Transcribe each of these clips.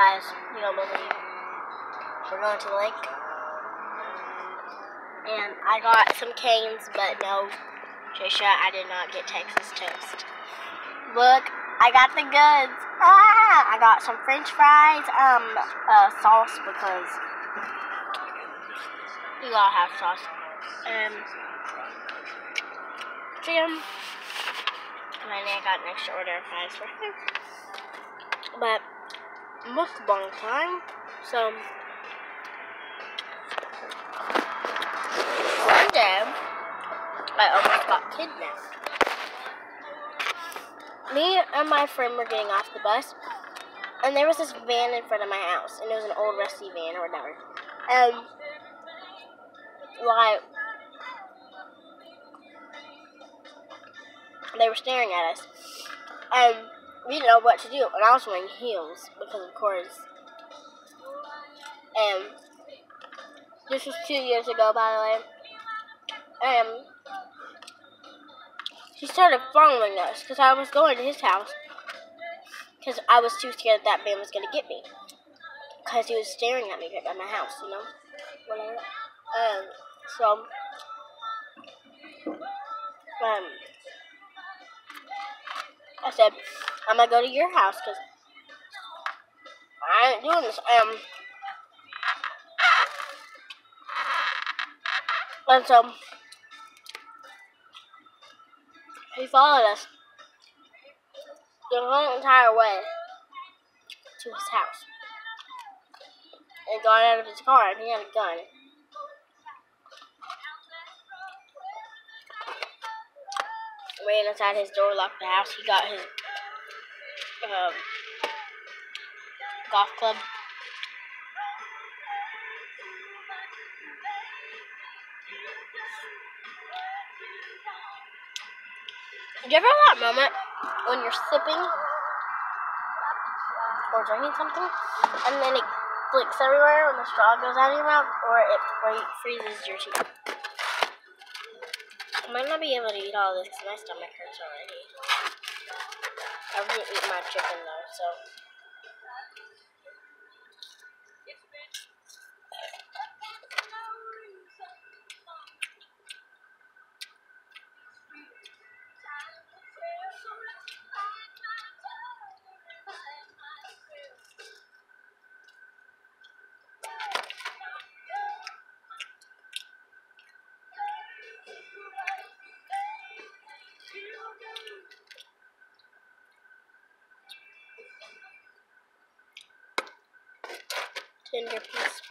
Guys, you don't believe. We're going to the lake. And I got some Cane's, but no, Trisha, I did not get Texas toast. Look, I got the goods. Ah! I got some french fries, um, uh, sauce because you gotta have sauce. Um, jam. And then I got an extra order of fries for him. But, mukbang time. So, one day, I almost got kidnapped. Me and my friend were getting off the bus, and there was this van in front of my house, and it was an old rusty van or whatever. Um, and, like, they were staring at us. And we didn't know what to do, and I was wearing heels, because of course. And this was two years ago, by the way. And he started following us because I was going to his house because I was too scared that man was going to get me because he was staring at me at my house, you know. Um, so, um, I said, I'm gonna go to your house because I ain't doing this. Um, and so he followed us the whole entire way to his house and got out of his car and he had a gun. Ran inside his door, locked the house. He got his um, golf club. Do you ever have that moment when you're sipping or drinking something and then it flicks everywhere when the straw goes out of your mouth or it free- freezes your teeth? I might not be able to eat all this because my stomach hurts already. I wouldn't eat my chicken though, so. Tender piece.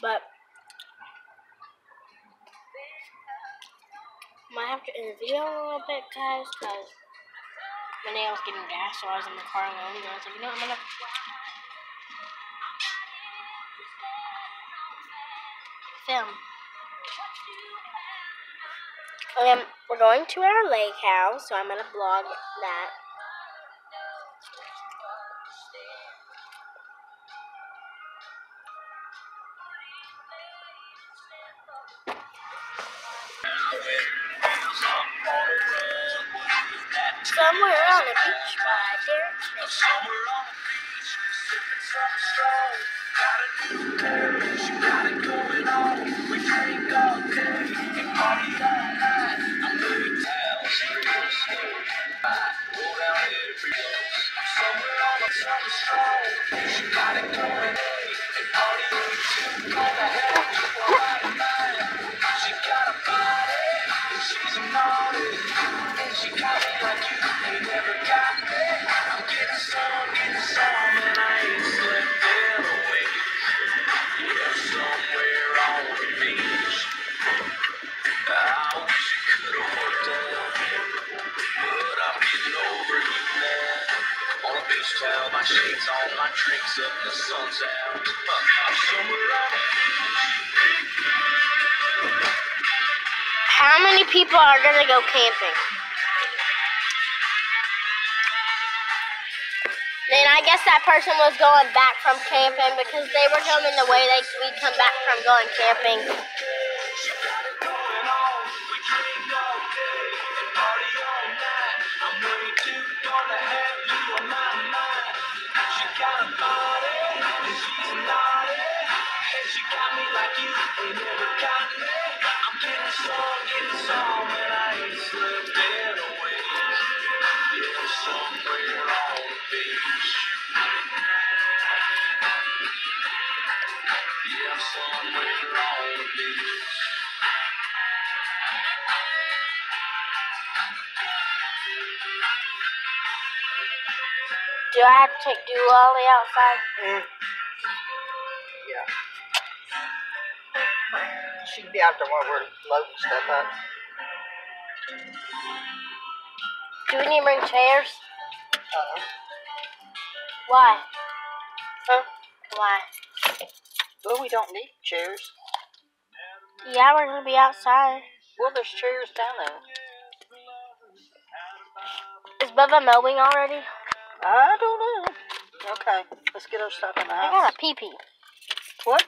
But might have to end the video a little bit, guys, because my was getting gas, so I was in the car alone, and I was like, you know, I'm gonna film. Um, we're going to our lake house, so I'm gonna vlog that. Somewhere on the beach by Derek Smith. On a beach On a beach towel, my shades on, my drinks up, the sun's out. I'm somewhere. How many people are gonna go camping? Then I guess that person was going back from camping because they were coming the way they we come back from going camping. Somewhere on the beach. Do I have to take the outside? Mm. Yeah. She can be out there while we're loading stuff up. Do we need to bring chairs? Uh-huh. Why? Huh? Why? Well, we don't need chairs. Yeah, we're gonna be outside. Well, there's chairs down there. Is Bubba mowing already? I don't know. Okay, let's get our stuff in the house. I got a pee pee. What?